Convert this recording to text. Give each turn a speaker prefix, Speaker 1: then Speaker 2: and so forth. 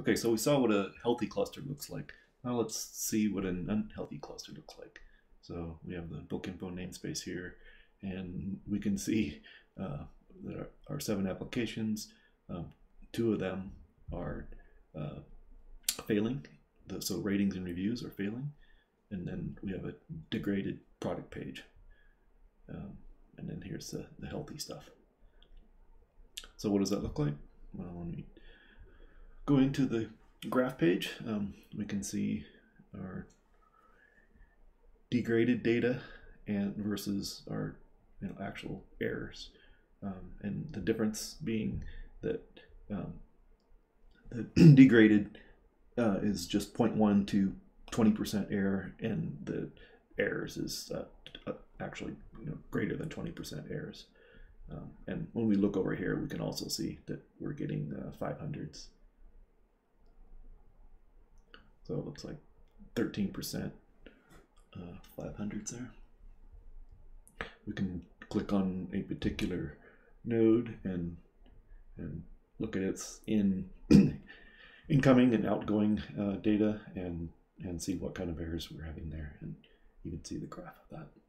Speaker 1: Okay, so we saw what a healthy cluster looks like. Now let's see what an unhealthy cluster looks like. So we have the Bookinfo namespace here, and we can see uh, there are seven applications. Um, two of them are uh, failing, so ratings and reviews are failing. And then we have a degraded product page. Um, and then here's the, the healthy stuff. So what does that look like? Well, when we go to the graph page, um, we can see our degraded data and versus our you know, actual errors. Um, and the difference being that um, the degraded uh, is just 0.1 to 20% error, and the errors is uh, uh, actually you know, greater than 20% errors. Um, and when we look over here, we can also see that we're getting uh, 500s. So it looks like 13% uh, 500s there. We can click on a particular node and and look at its in incoming and outgoing uh, data and and see what kind of errors we're having there and you can see the graph of that.